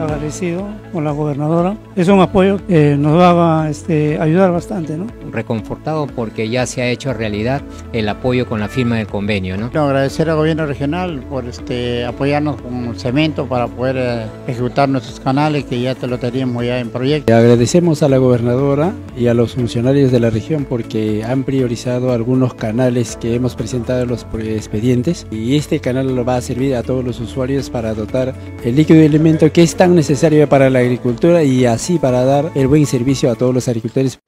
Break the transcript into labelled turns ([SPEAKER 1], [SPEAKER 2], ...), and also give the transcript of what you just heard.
[SPEAKER 1] agradecido con la gobernadora. Es un apoyo que nos va a este, ayudar bastante, ¿no?
[SPEAKER 2] Reconfortado porque ya se ha hecho realidad el apoyo con la firma del convenio, ¿no?
[SPEAKER 3] agradecer al gobierno regional por este, apoyarnos con cemento para poder eh, ejecutar nuestros canales que ya te lo teníamos ya en proyecto.
[SPEAKER 4] Agradecemos a la gobernadora y a los funcionarios de la región porque han priorizado algunos canales que hemos presentado en los expedientes y este canal va a servir a todos los usuarios para dotar el líquido de alimento que es tan necesario para la agricultura y así para dar el buen servicio a todos los agricultores.